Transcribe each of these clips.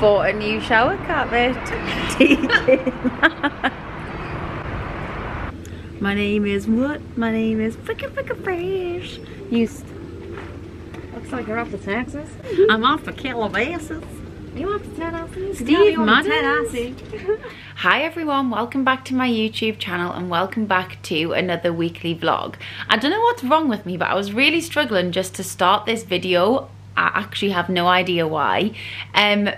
bought a new shower carpet. My name is what? My name is Fricka Fricka Fresh. Used. Looks like you're off to Texas. I'm off for Calabasas. You off to Tennessee? Steve off to Hi everyone, welcome back to my YouTube channel and welcome back to another weekly vlog. I don't know what's wrong with me, but I was really struggling just to start this video. I actually have no idea why. Um,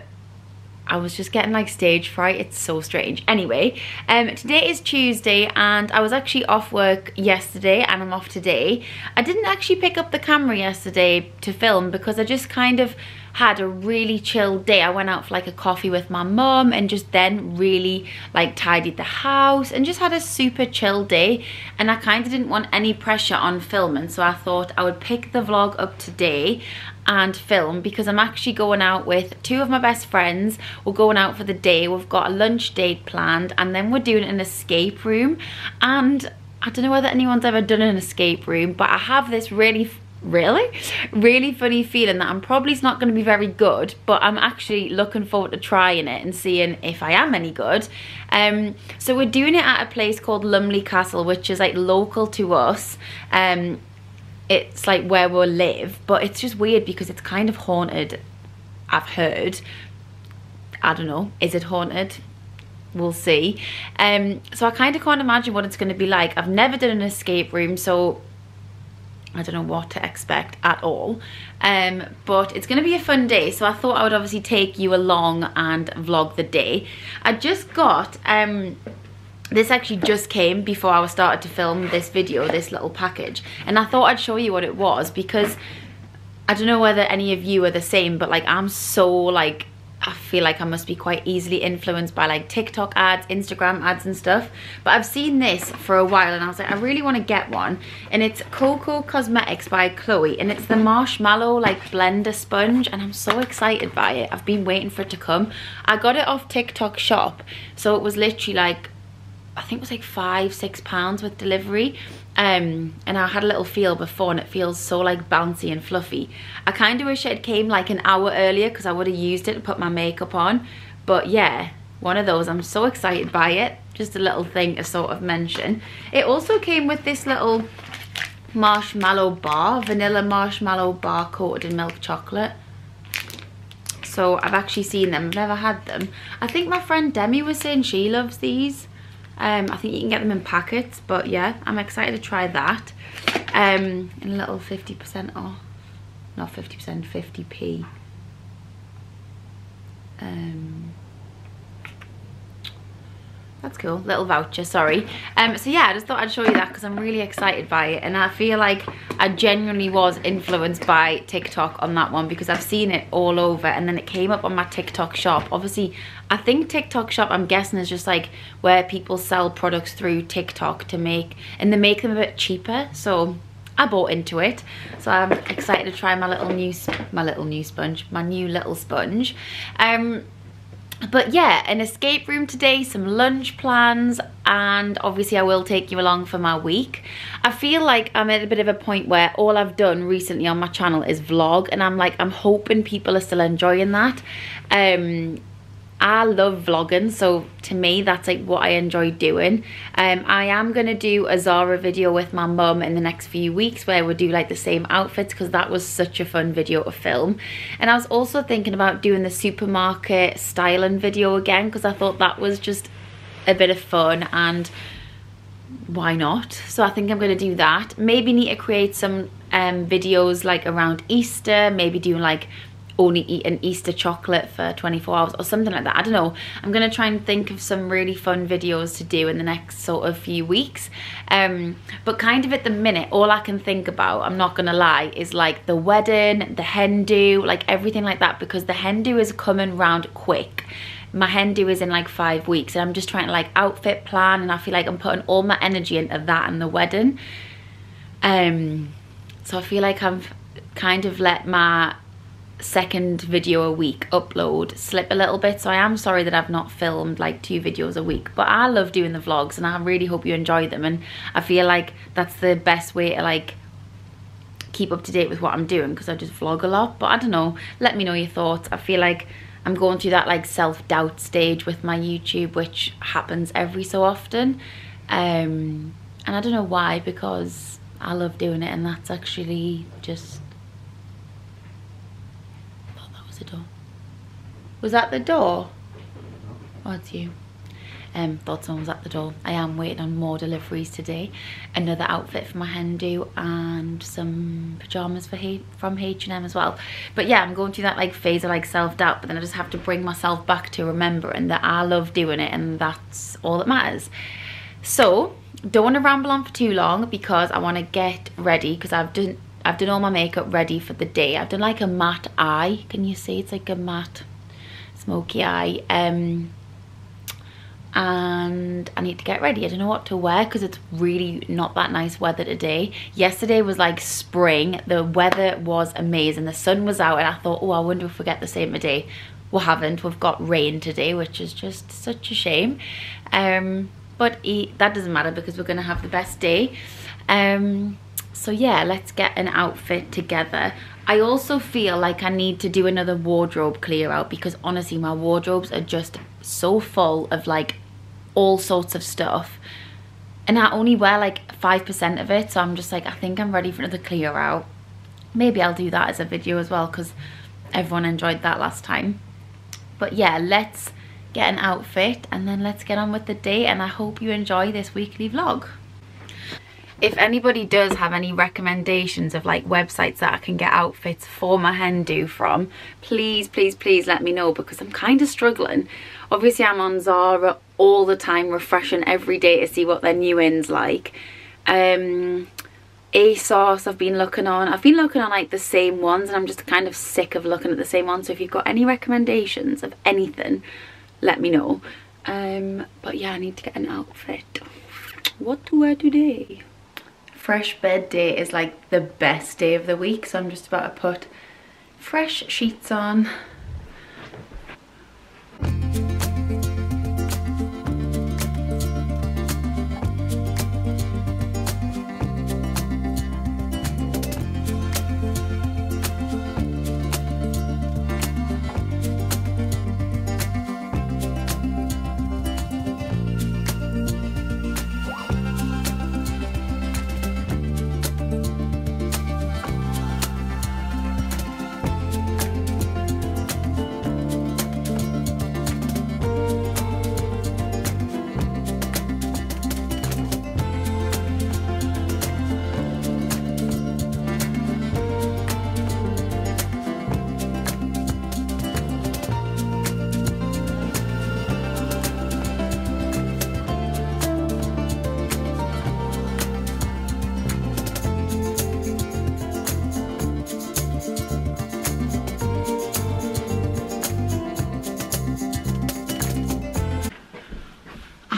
I was just getting like stage fright. It's so strange. Anyway, um, today is Tuesday and I was actually off work yesterday and I'm off today. I didn't actually pick up the camera yesterday to film because I just kind of had a really chill day. I went out for like a coffee with my mum and just then really like tidied the house and just had a super chill day and I kind of didn't want any pressure on filming so I thought I would pick the vlog up today and film because I'm actually going out with two of my best friends. We're going out for the day. We've got a lunch date planned and then we're doing an escape room and I don't know whether anyone's ever done an escape room but I have this really really? Really funny feeling that I'm probably not going to be very good but I'm actually looking forward to trying it and seeing if I am any good. Um so we're doing it at a place called Lumley Castle which is like local to us. Um it's like where we'll live but it's just weird because it's kind of haunted I've heard. I don't know. Is it haunted? We'll see. Um so I kind of can't imagine what it's going to be like. I've never done an escape room so I don't know what to expect at all. Um but it's gonna be a fun day so I thought I would obviously take you along and vlog the day. I just got um this actually just came before I was started to film this video this little package and I thought I'd show you what it was because I don't know whether any of you are the same but like I'm so like I feel like I must be quite easily influenced by like TikTok ads, Instagram ads and stuff. But I've seen this for a while and I was like, I really want to get one. And it's Coco Cosmetics by Chloe and it's the marshmallow like blender sponge and I'm so excited by it. I've been waiting for it to come. I got it off TikTok shop. So it was literally like, I think it was like five, six pounds with delivery um and i had a little feel before and it feels so like bouncy and fluffy. I kind of wish it came like an hour earlier because i would have used it to put my makeup on. But yeah one of those. I'm so excited by it. Just a little thing to sort of mention. It also came with this little marshmallow bar vanilla marshmallow bar coated in milk chocolate. So i've actually seen them. I've never had them. I think my friend demi was saying she loves these um, I think you can get them in packets, but yeah, I'm excited to try that. Um, and a little 50% off, not 50%, 50p. Um, that's cool, little voucher, sorry. Um, so yeah, I just thought I'd show you that because I'm really excited by it and I feel like I genuinely was influenced by TikTok on that one because I've seen it all over and then it came up on my TikTok shop. Obviously, I think TikTok shop, I'm guessing is just like where people sell products through TikTok to make, and they make them a bit cheaper. So I bought into it. So I'm excited to try my little new, my little new sponge, my new little sponge. Um, but yeah an escape room today some lunch plans and obviously I will take you along for my week. I feel like I'm at a bit of a point where all I've done recently on my channel is vlog and I'm like I'm hoping people are still enjoying that. Um I love vlogging so to me that's like what I enjoy doing. Um I am gonna do a Zara video with my mum in the next few weeks where we'll do like the same outfits because that was such a fun video to film. And I was also thinking about doing the supermarket styling video again because I thought that was just a bit of fun and why not? So I think I'm gonna do that. Maybe need to create some um videos like around Easter maybe doing like only eat an Easter chocolate for 24 hours or something like that. I don't know. I'm going to try and think of some really fun videos to do in the next sort of few weeks. Um, but kind of at the minute, all I can think about, I'm not going to lie, is like the wedding, the hen do, like everything like that because the hen do is coming round quick my hen do is in like five weeks and I'm just trying to like outfit plan and I feel like I'm putting all my energy into that and the wedding um so I feel like I've kind of let my second video a week upload slip a little bit. So I am sorry that I've not filmed like two videos a week but I love doing the vlogs and I really hope you enjoy them. And I feel like that's the best way to like keep up to date with what I'm doing because I just vlog a lot. But I don't know. Let me know your thoughts. I feel like I'm going through that like self-doubt stage with my YouTube, which happens every so often. Um, and I don't know why, because I love doing it and that's actually just... I thought that was the door. Was that the door? Oh, it's you um, thought someone was at the door. I am waiting on more deliveries today. Another outfit for my hen do and some pyjamas for from H&M as well. But yeah, I'm going through that like phase of like self-doubt, but then I just have to bring myself back to remembering that I love doing it and that's all that matters. So, don't want to ramble on for too long because I want to get ready because I've done I've done all my makeup ready for the day. I've done like a matte eye. Can you see? It's like a matte smoky eye. Um, and I need to get ready. I don't know what to wear because it's really not that nice weather today. Yesterday was like spring. The weather was amazing. The sun was out and I thought, oh, I wonder if we get the same today. We haven't. We've got rain today, which is just such a shame. Um, but that doesn't matter because we're going to have the best day. Um, so yeah, let's get an outfit together. I also feel like I need to do another wardrobe clear out because honestly my wardrobes are just so full of like all sorts of stuff. And I only wear like 5% of it so I'm just like I think I'm ready for another clear out. Maybe I'll do that as a video as well because everyone enjoyed that last time. But yeah let's get an outfit and then let's get on with the day and I hope you enjoy this weekly vlog if anybody does have any recommendations of like websites that I can get outfits for my hen do from please please please let me know because I'm kind of struggling. Obviously I'm on Zara all the time refreshing every day to see what their new in's like. Um ASOS I've been looking on. I've been looking on like the same ones and I'm just kind of sick of looking at the same ones. So if you've got any recommendations of anything let me know. Um but yeah I need to get an outfit. What to wear today fresh bed day is like the best day of the week so I'm just about to put fresh sheets on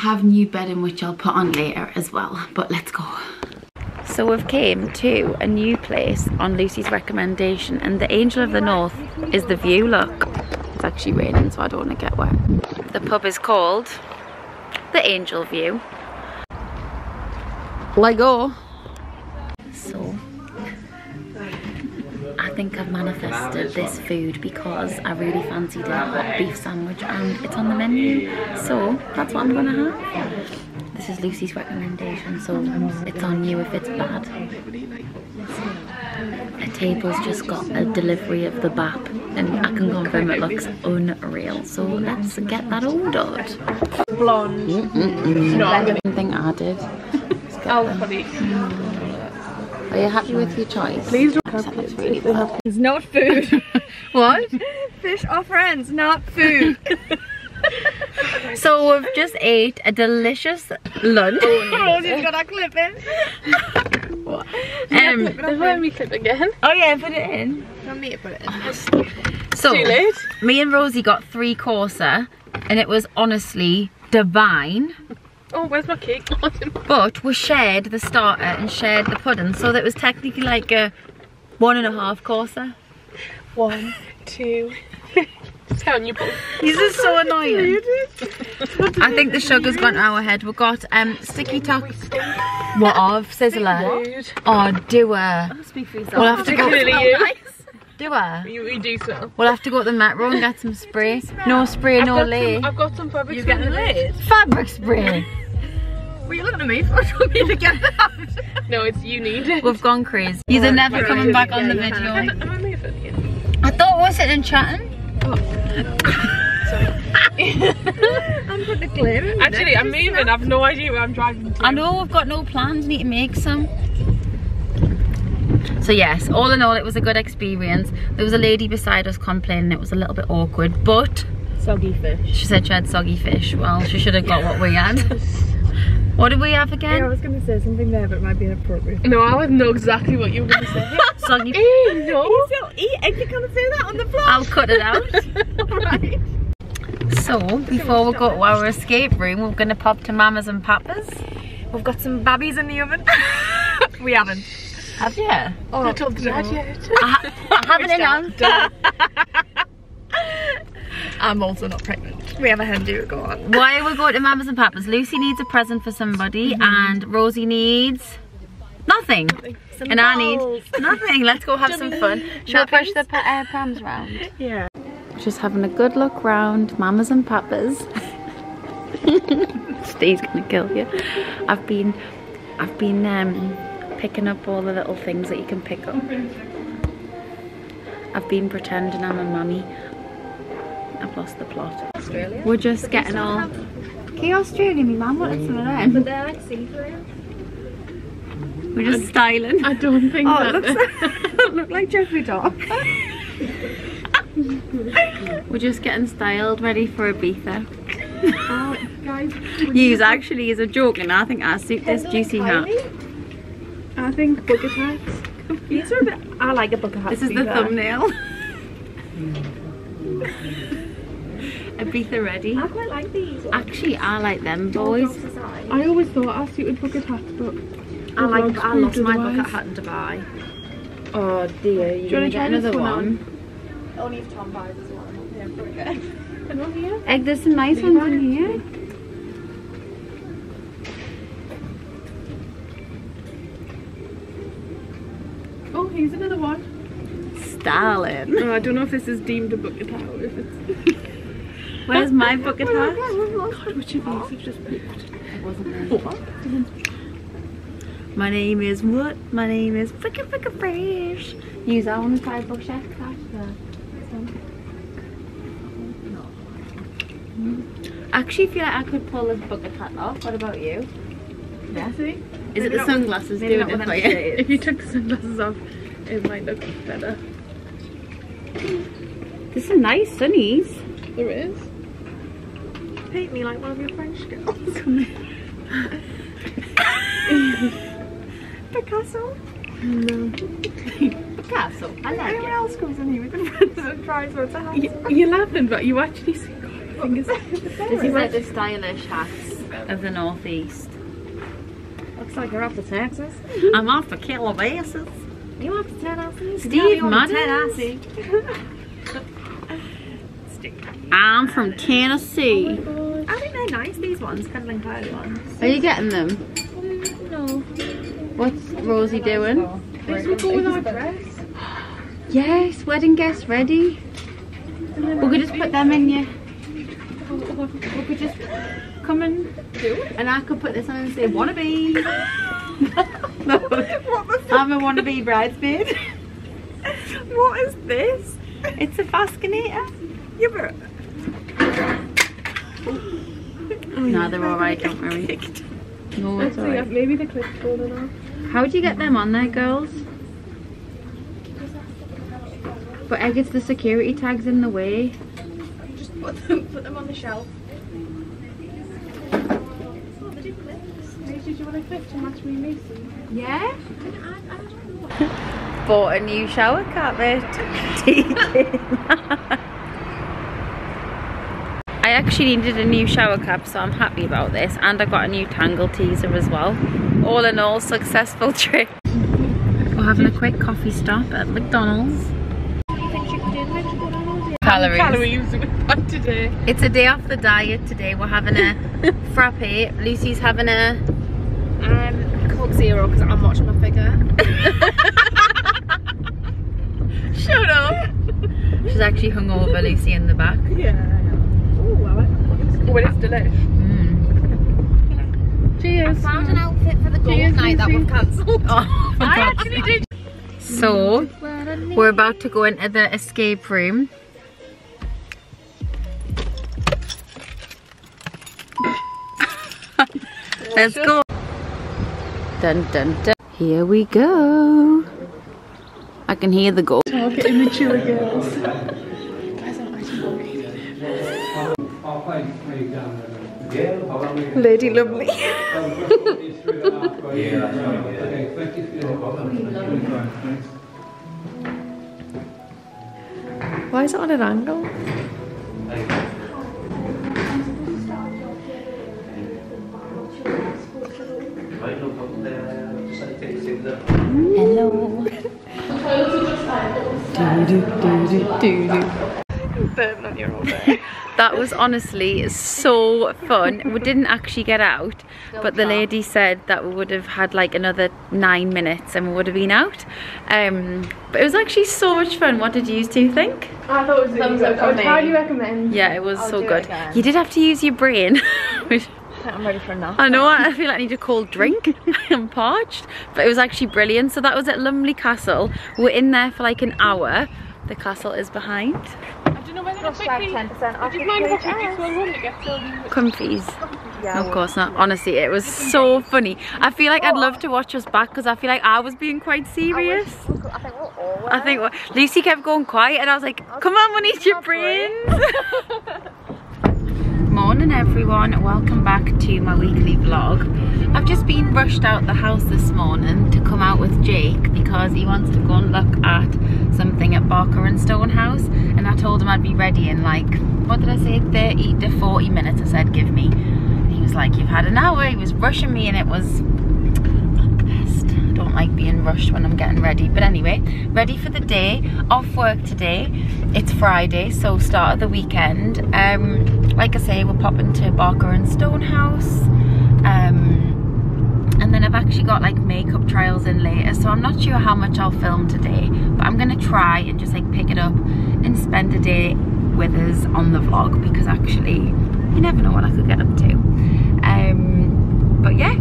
have new bedding which I'll put on later as well but let's go. So we've came to a new place on Lucy's recommendation and the Angel of the North is the view look. It's actually raining so I don't want to get wet. The pub is called the Angel View. Lego oh. Think I've manifested this food because I really fancied a hot beef sandwich and it's on the menu. So that's what I'm gonna have. This is Lucy's recommendation, so it's on you if it's bad. A table's just got a delivery of the BAP and I can confirm it looks unreal. So let's get that ordered. Blonde. Mm -mm -mm. No, anything added. Oh, funny. Are you happy with your choice? Please don't really It's not food. what? Fish are friends, not food. so we've just ate a delicious lunch. Oh, Rosie's got a clip in. what? Um, There's one we clip again. Oh yeah, put it in. Not me to put it in. So, Too late. me and Rosie got three courser and it was honestly divine. Oh, where's my cake? but we shared the starter and shared the pudding, so that was technically like a one and a half courser. One, two. Sound you both. These are so annoying. I think the sugar's gone to our head. We've got um sticky top. What of sizzler? Oh, doer. Speak for yourself. We'll have to go. Clearly you. You, you do smell. We'll have to go to the metro and get some spray. No spray, I've no lay. I've got some fabric. You getting spray. lit? Fabric spray. What are you looking at me for? Do you me to get that? No, it's you need it. We've gone crazy. These are never Right, coming yeah, back on the video. I my affiliate? I thought we were sitting and chatting. I'm putting the glare in. Actually, I'm moving. I've no idea where I'm driving to. I know we've got no plans, need to make some. So yes, all in all it was a good experience. There was a lady beside us complaining it was a little bit awkward, but Soggy fish. she said she had soggy fish. Well, she should have got what we had. What did we have Yeah, I was going to say something there, but it might be inappropriate. No, I would know exactly what you were going to say. Soggy Ew, no. You don't eat and you're going to say that on the vlog. I'll cut it out. Alright. So, before we go to our escape room, we're going to pop to Mama's and Papa's. We've got some babbies in the oven. we haven't. Have you? Oh, I told Dad yet. I, I haven't announced. I'm also not pregnant. We have a hen do go on. Why are we going to Mama's and Papa's? Lucy needs a present for somebody and Rosie needs nothing. and I need nothing. Let's go have some fun. Shall I push the pa- uh, prams round? Yeah. Just having a good look round Mama's and Papa's. Steve's gonna kill you. I've been, I've been um, picking up all the little things that you can pick up. I've been pretending I'm a mummy. I've lost the plot. Australia. We're just getting all. Okay, Australia, me mum wanted some of them. Mm. But they're like see-through. We're just styling. I don't think Oh, that. it looks like, look like Jeffrey Dahmer. We're just getting styled, ready for Ibiza. Oh, guys. Use actually is a joke, and I think I suit this juicy hat. I think bucket hats. These are a bit. I like a bucket hat. This is the fair. thumbnail. Ibiza ready. I quite like these. Actually, I like them boys. I always thought I suited bucket hats, but I like. I lost proved my otherwise. bucket hat in Dubai. Oh dear, you you wanna wanna try another one one? Only if Tom buys as well. Yeah, forget. Hello here. Egg, there's some nice ones in here. Oh, here's another one. Stalin. Oh, I don't know if this is deemed a bucket hat or if it's. Where's my bucket hat? God, which of these have just picked? It wasn't there. My name is what? My name is Fricka Fricka Fresh. Use that one five bucks chef uh, Actually, feel like I could pull this bucket hat off. What about you? Yeah, see? Is it the sunglasses maybe doing not it for you? If you took the sunglasses off, it might look better. This is nice sunnies. There is. Paint me like one of your French girls. Picasso. No. Picasso. I like Anyone else comes in here with the friends and tries what's a. You, you're laughing, but you actually see. Fingers. This is like the stylish hats of the northeast. Looks like you're off to Texas. I'm off for Calabasas. You off to Tennessee? Steve Madden. I'm from Tennessee. Oh Think they're nice, these ones, cuddling cloudy ones. Are you getting them? No. What's Rosie doing? This would go with our dress. Yes, wedding guests ready. We could just put them in you. We could just come and do it. And I could put this on and say, wannabe. no, I'm a wannabe bridesmaid. What is this? It's a fascinator. Yeah, but No, they're alright, don't worry. No, it's alright. maybe the clip's falling off. How do you get them on there, girls? But I guess the security tag's in the way. just put them, put them on the shelf. Oh, they do clips. Did you want a clip to match me Macy? Yeah? I, I. Bought a new shower carpet. I actually needed a new shower cap, so I'm happy about this. And I got a new Tangle Teezer as well. All in all, successful trip. We're having a quick coffee stop at McDonald's. You think you could do vegetable Calories. Calories today. It's a day off the diet today. We're having a frappe. Lucy's having a Um, Coke Zero because I'm watching my figure. Shut up. She's actually hung over Lucy in the back. Yeah. Oh, I like that. Oh, it is delish. Mm. Cheers. Found an outfit for the golf Cheers, night that we've cancelled. Oh, I actually did. So, we're about to go into the escape room. Let's go. Dun dun dun. Here we go. I can hear the goal. Target immature girls. Lady Lumley. Why is it on an angle? Hello. Burping on your old day. That was honestly so fun. We didn't actually get out, but the lady said that we would have had like another nine minutes and we would have been out. Um, but it was actually so much fun. What did you two think? I thought it was really Thumbs good. up I would highly recommend. Yeah, it was I'll so good. You did have to use your brain. which- I'm ready for a. I know, I feel like I need a cold drink. I'm parched. But it was actually brilliant. So that was at Lumley Castle. We're in there for like an hour. The castle is behind. I don't know whether to Hashtag quickly. 10% off Would you mind if I page. quickly swung one to get some? Comfies. Yeah, of course not. Honestly, it was so funny. I feel like I'd love to watch us back because I feel like I was being quite serious. I think we'll all I think Lucy kept going quiet and I was like, come on, we need your my brains. Good morning everyone, welcome back to my weekly vlog. I've just been rushed out the house this morning to come out with Jake because he wants to go and look at something at Barker and Stonehouse and I told him I'd be ready in like, what did I say, 30 to 40 minutes I said give me. He was like, you've had an hour, he was rushing me and it was not the best. I don't like being rushed when I'm getting ready. But anyway, ready for the day. Off work today. It's Friday, so start of the weekend. Um, like I say, we're popping to Barker and Stonehouse. Um, and then I've actually got like makeup trials in later, so I'm not sure how much I'll film today. But I'm gonna try and just like pick it up and spend a day with us on the vlog because actually you never know what I could get up to. Um, but yeah,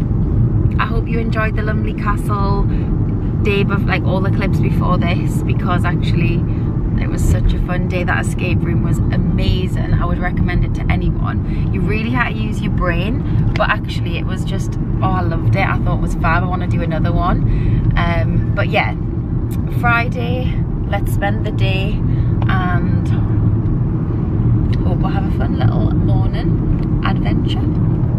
I hope you enjoyed the Lumley Castle day of like all the clips before this because actually it was such a fun day. That escape room was amazing. I would recommend it to anyone. You really had to use your brain, but actually it was just, oh, I loved it. I thought it was fab. I want to do another one. Um, but yeah, Friday, let's spend the day and hope we'll have a fun little morning adventure.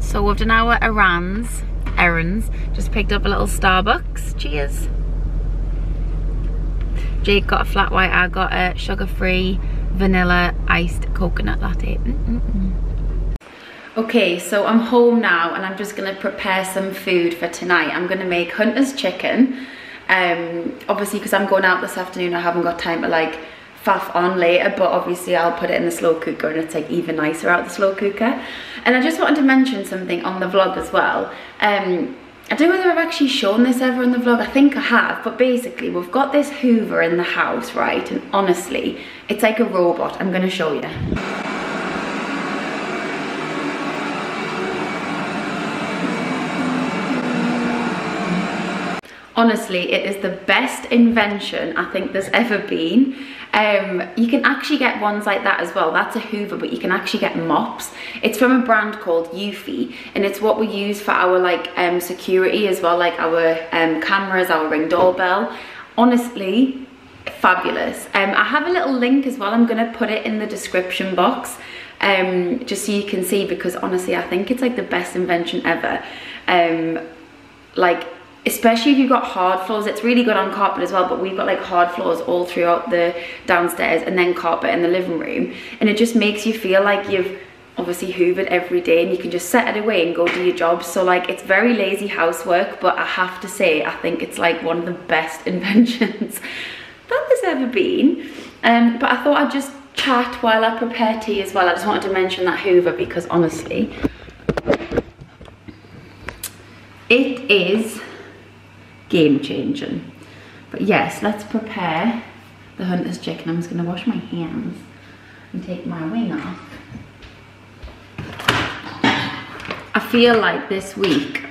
So we've done our errands, errands, just picked up a little Starbucks. Cheers. Jake got a flat white, I got a sugar-free vanilla iced coconut latte. Mm -mm -mm. Okay, so I'm home now and I'm just gonna prepare some food for tonight. I'm gonna make Hunter's chicken. Um, obviously, because I'm going out this afternoon, I haven't got time to like faff on later, but obviously I'll put it in the slow cooker and it's like even nicer out the slow cooker. And I just wanted to mention something on the vlog as well. Um, I don't know whether I've actually shown this ever in the vlog, I think I have, but basically we've got this Hoover in the house, right? And honestly, it's like a robot. I'm gonna show you. honestly it is the best invention i think there's ever been um, you can actually get ones like that as well. That's a hoover but you can actually get mops. It's from a brand called Eufy and it's what we use for our like um, security as well like our um, cameras our ring doorbell. Honestly fabulous. Um, i have a little link as well. I'm gonna put it in the description box um, just so you can see because honestly i think it's like the best invention ever. Um, like especially if you've got hard floors it's really good on carpet as well but we've got like hard floors all throughout the downstairs and then carpet in the living room and it just makes you feel like you've obviously hoovered every day and you can just set it away and go do your job. So like it's very lazy housework but i have to say i think it's like one of the best inventions that there's ever been. Um but i thought i'd just chat while i prepare tea as well. I just wanted to mention that hoover because honestly it is game changing But yes, let's prepare the hunter's chicken. I'm just gonna wash my hands and take my wing off. I feel like this week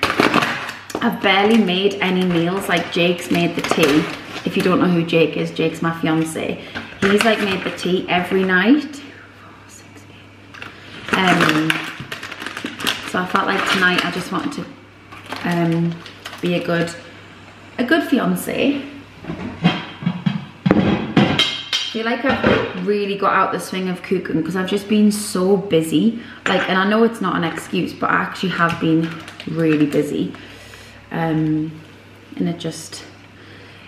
I've barely made any meals like Jake's made the tea. If you don't know who Jake is, Jake's my fiance. He's like made the tea every night. Um, so I felt like tonight I just wanted to um, be a good, a good fiance. I feel like I've really got out the swing of cooking because I've just been so busy. Like, and I know it's not an excuse, but I actually have been really busy. Um, and it just,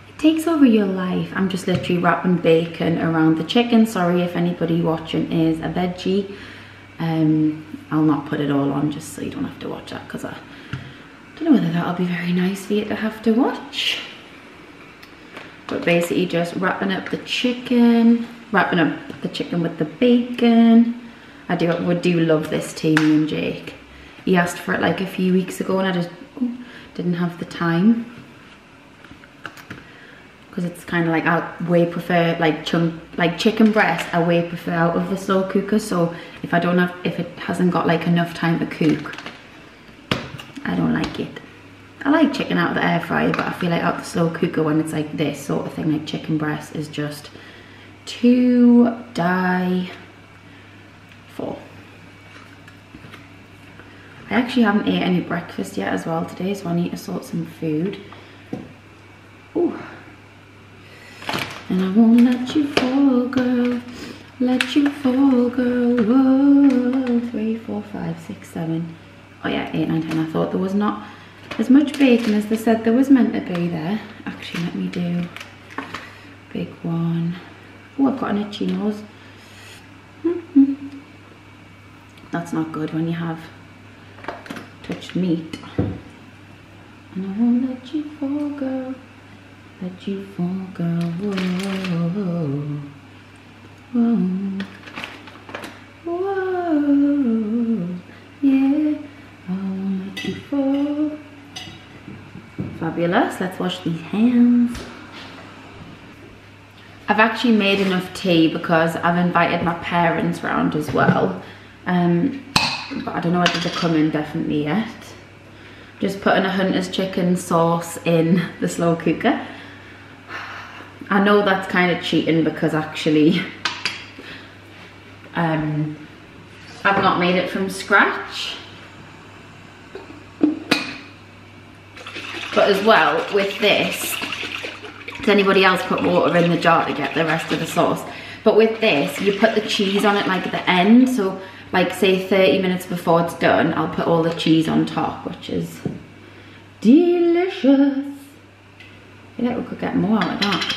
it takes over your life. I'm just literally wrapping bacon around the chicken. Sorry if anybody watching is a veggie. Um, I'll not put it all on just so you don't have to watch that because I don't know whether that'll be very nice for you to have to watch. But basically just wrapping up the chicken, wrapping up the chicken with the bacon. I do would do love this tea, me and Jake. He asked for it like a few weeks ago and I just didn't have the time. Because it's kind of like I way prefer like chunk, like chicken breast, I way prefer out of the slow cooker. So if I don't have, if it hasn't got like enough time to cook, I don't like it. I like chicken out of the air fryer, but I feel like out the slow cooker when it's like this sort of thing, like chicken breast is just too die for. I actually haven't ate any breakfast yet as well today, so I need to sort some food. Ooh. And I won't let you fall, girl. Let you fall, girl. Whoa. Three, four, five, six, seven. Oh yeah, eight, nine, ten. I thought there was not as much bacon as they said there was meant to be there. Actually, let me do big one. Oh, I've got an itchy nose. Mm-hmm. That's not good when you have touched meat. And I won't let you fall, girl. Let you fall, girl. Whoa, whoa, whoa. Yeah, I won't let you fall. Fabulous. Let's wash these hands. I've actually made enough tea because I've invited my parents round as well. Um, but I don't know whether they're coming definitely yet. Just putting a hunter's chicken sauce in the slow cooker. I know that's kind of cheating because actually um, I've not made it from scratch. But as well, with this, does anybody else put water in the jar to get the rest of the sauce? But with this, you put the cheese on it like at the end. So like say 30 minutes before it's done, I'll put all the cheese on top, which is delicious. I like we could get more out of that.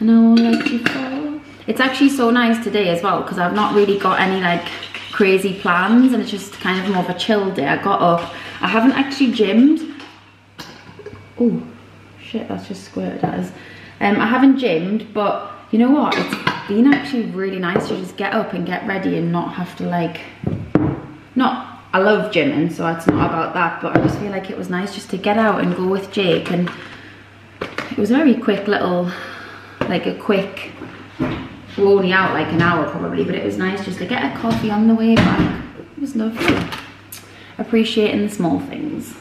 And I won't let you fall. It's actually so nice today as well because I've not really got any like crazy plans and it's just kind of more of a chill day. I got up, I haven't actually gymmed. Oh, shit, that's just squirted at. Um, I haven't gymmed, but you know what? It's been actually really nice to just get up and get ready and not have to like, not, I love gymming, so it's not about that, but I just feel like it was nice just to get out and go with Jake and it was a very quick little, like a quick, we're only out like an hour probably, but it was nice just to get a coffee on the way back. It was lovely. Appreciating the small things.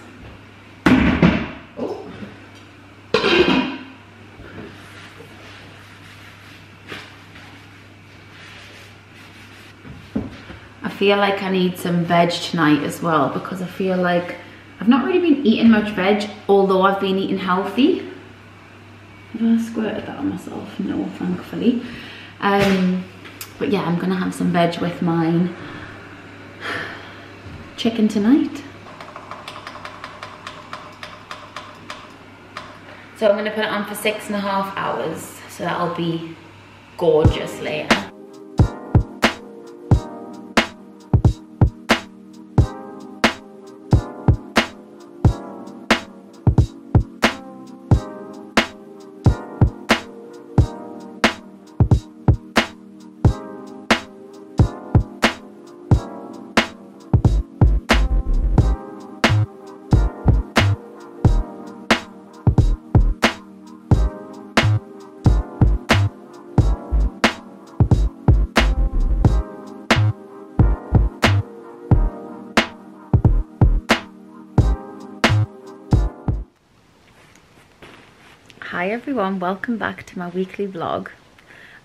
I feel like I need some veg tonight as well because I feel like I've not really been eating much veg, although I've been eating healthy. Have I squirted that on myself? No, thankfully. Um, but yeah, I'm gonna have some veg with mine chicken tonight. So I'm gonna put it on for six and a half hours. So that'll be gorgeous later. Hi everyone, welcome back to my weekly vlog.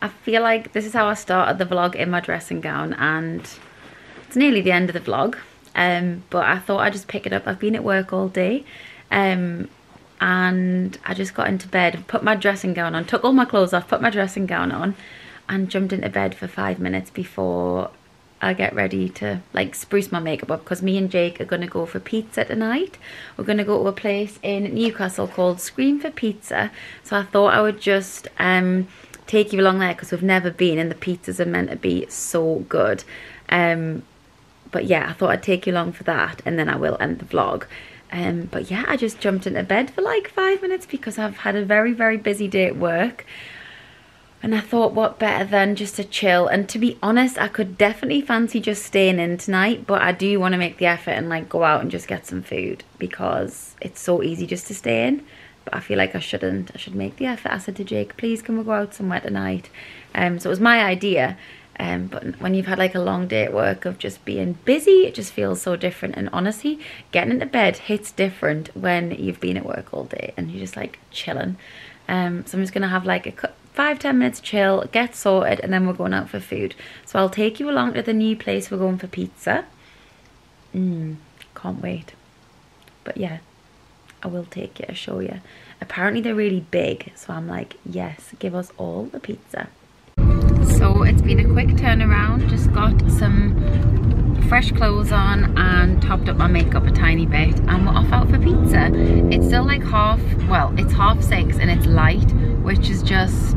I feel like this is how I started the vlog in my dressing gown and it's nearly the end of the vlog. Um, but I thought I'd just pick it up. I've been at work all day um, and I just got into bed, put my dressing gown on, took all my clothes off, put my dressing gown on and jumped into bed for five minutes before I get ready to like spruce my makeup up because me and Jake are going to go for pizza tonight. We're going to go to a place in Newcastle called Scream for Pizza. So I thought I would just um, take you along there because we've never been and the pizzas are meant to be so good. Um, but yeah, I thought I'd take you along for that and then I will end the vlog. Um, but yeah, I just jumped into bed for like five minutes because I've had a very, very busy day at work. And I thought, what better than just to chill? And to be honest, I could definitely fancy just staying in tonight, but I do want to make the effort and like go out and just get some food because it's so easy just to stay in. But I feel like I shouldn't. I should make the effort. I said to Jake, please can we go out somewhere tonight? Um, so it was my idea. Um, but when you've had like a long day at work of just being busy, it just feels so different. And honestly, getting into bed hits different when you've been at work all day and you're just like chilling. Um, so I'm just going to have like a five, ten minutes chill, get sorted, and then we're going out for food. So I'll take you along to the new place we're going for pizza. Mmm, can't wait. But yeah, I will take you, I'll show you. Apparently they're really big, so I'm like, yes, give us all the pizza. So it's been a quick turnaround, just got some fresh clothes on and topped up my makeup a tiny bit and we're off out for pizza. It's still like half, well, it's half six and it's light, which is just,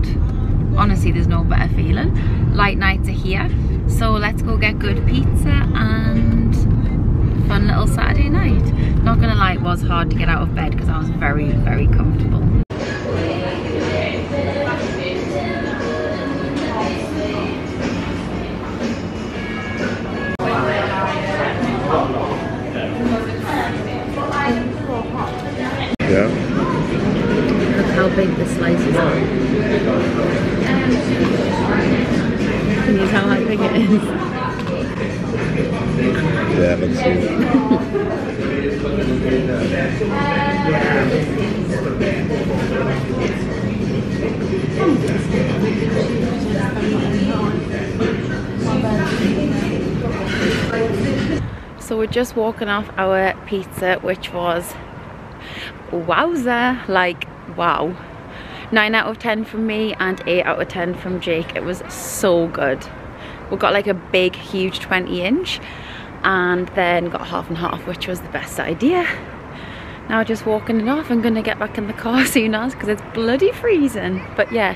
honestly, there's no better feeling. Light nights are here. So let's go get good pizza and fun little Saturday night. Not gonna lie, it was hard to get out of bed because I was very, very comfortable. The slices are. Can you tell how big it is? Yeah, let's see. So we're just walking off our pizza, which was wowza, like wow. 9 out of 10 from me and 8 out of 10 from Jake. It was so good. We got like a big, huge 20 inch and then got half and half, which was the best idea. Now just walking it off, I'm gonna get back in the car soon as because it's bloody freezing. But yeah,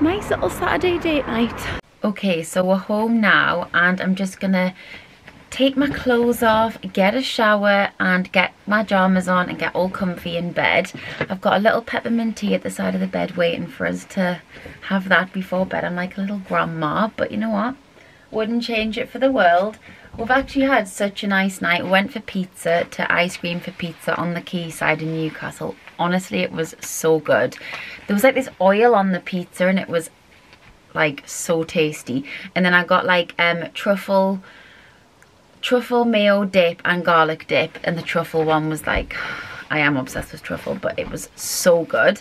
nice little Saturday date night. Okay, so we're home now and I'm just gonna take my clothes off, get a shower and get my pajamas on and get all comfy in bed. I've got a little peppermint tea at the side of the bed waiting for us to have that before bed. I'm like a little grandma, but you know what? Wouldn't change it for the world. We've actually had such a nice night. We went for pizza to ice cream for pizza on the quayside in Newcastle. Honestly, it was so good. There was like this oil on the pizza and it was like so tasty. And then I got like um truffle truffle mayo dip and garlic dip and the truffle one was like I am obsessed with truffle but it was so good.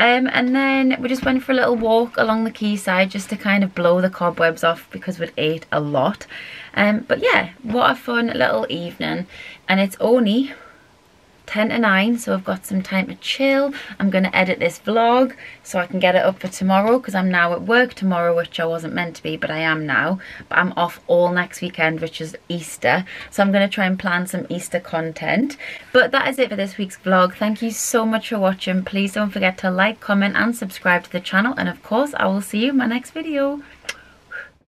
Um, and then we just went for a little walk along the quayside just to kind of blow the cobwebs off because we'd ate a lot. Um, but yeah what a fun little evening. And it's only 10 to 9 so I've got some time to chill. I'm going to edit this vlog so I can get it up for tomorrow because I'm now at work tomorrow which I wasn't meant to be but I am now. But I'm off all next weekend which is Easter. So I'm going to try and plan some Easter content. But that is it for this week's vlog. Thank you so much for watching. Please don't forget to like comment and subscribe to the channel. And of course I will see you in my next video